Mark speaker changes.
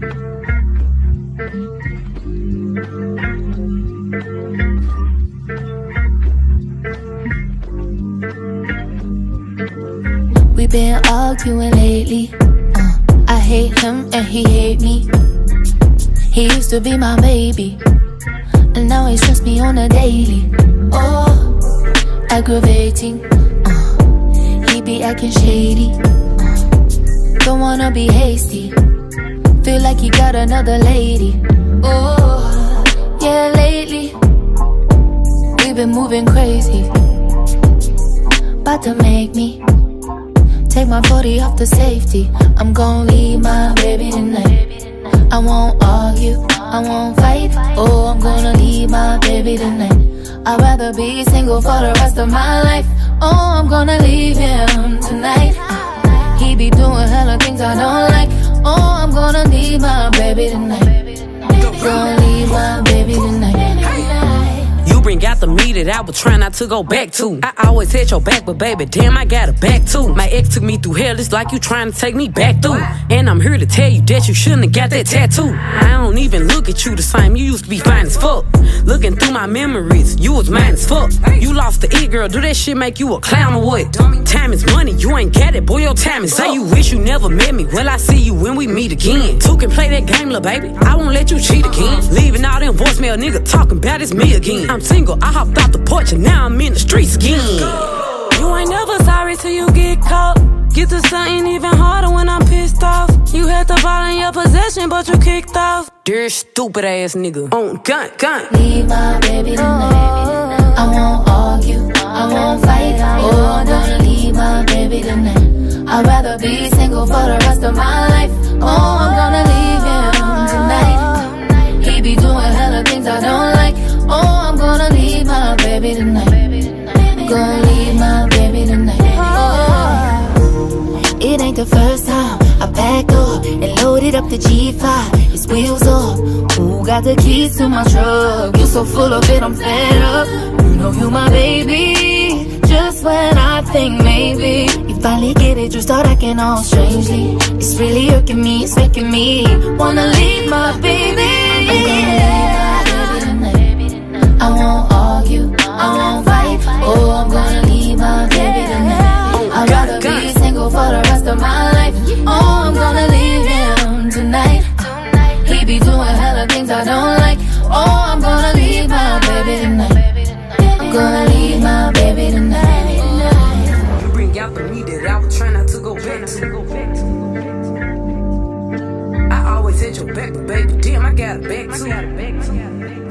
Speaker 1: We been arguing lately. Uh, I hate him and he hate me. He used to be my baby, and now he stress me on a daily. Oh, aggravating. Uh, he be acting shady. Uh, don't wanna be hasty. Feel like he got another lady. Oh, yeah, lately We've been moving crazy. About to make me Take my 40 off the safety. I'm gon' leave my baby tonight. I won't argue, I won't fight. Oh, I'm gonna leave my baby tonight. I'd rather be single for the rest of my life. Oh, I'm gonna leave him tonight. He be doing hella things I don't like. Oh, I'm gonna my baby tonight. Gonna leave my baby tonight.
Speaker 2: You bring out the me that I was trying not to go back to. I always had your back, but baby, damn, I got a back too. My ex took me through hell, it's like you trying to take me back through. And I'm here to tell you that you shouldn't have got that tattoo. I don't even look at you the same, you used to be fine as fuck. Looking through my memories, you was mine as fuck. You lost the E girl, do that shit make you a clown or what? Time is money, you ain't get it, boy, your time is Say you wish you never met me, well, I see you when we meet again. Two can play that game, little baby, I won't let you cheat again. Leaving all them voicemail nigga talking about it's me again. I'm single, I hopped off the porch and now I'm in the streets again.
Speaker 3: You ain't never sorry till you get caught. Get to something even harder when I'm pissed off. You had the ball in your possession, but you kicked off.
Speaker 2: Dear stupid ass nigga. On gun, gun.
Speaker 1: Leave my baby tonight. I won't I'd rather be single for the rest of my life. Oh, I'm gonna leave him tonight. He be doing hella things I don't like. Oh, I'm gonna leave my baby tonight. Gonna leave my baby tonight. Oh, it ain't the first time I packed up and loaded up the G5. His wheels up. Who got the keys to my truck? You so full of it, I'm fed up. You know you my baby. When I think maybe you finally get it, you start acting all strangely. It's really hurting me, it's making me wanna leave my baby. I'm gonna leave my baby tonight. I won't argue, I won't fight. Oh, I'm gonna leave my baby tonight. I'd rather be single for the rest of my life. Oh, I'm gonna leave him tonight. He be doing hella things I don't like. Oh, I'm gonna leave my baby tonight. I'm gonna
Speaker 2: back to. I always had your back, but baby, damn, I got a back too.